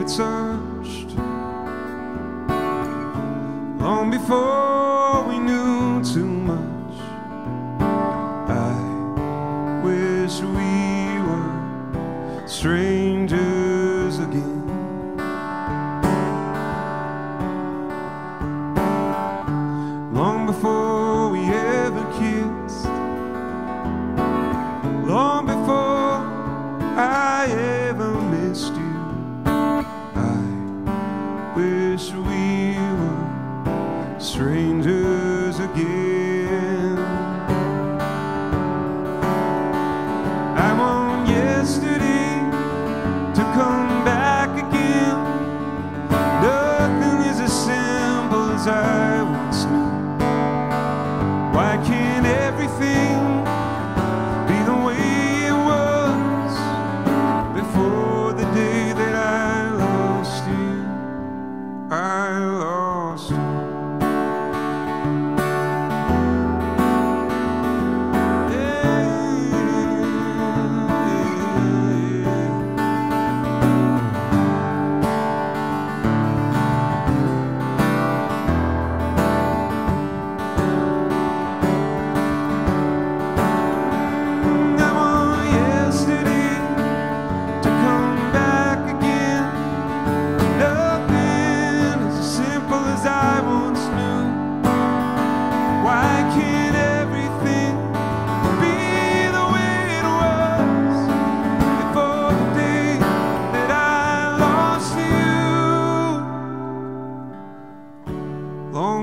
never touched long before we knew too much. I wish we were strangers. strangers again.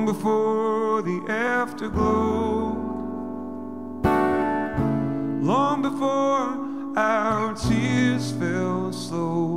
before the afterglow, long before our tears fell slow.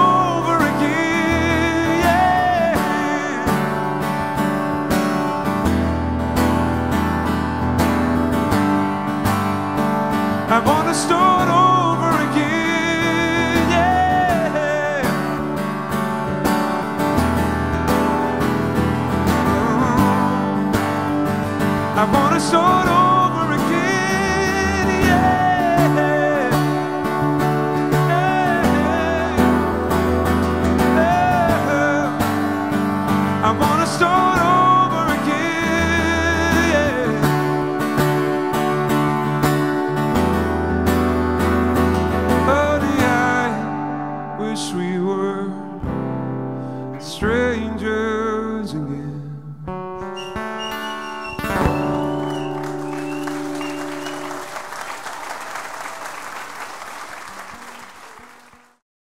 start over again. Yeah. yeah. Yeah. I wanna start over again. Yeah. Honey, I wish we were strangers again.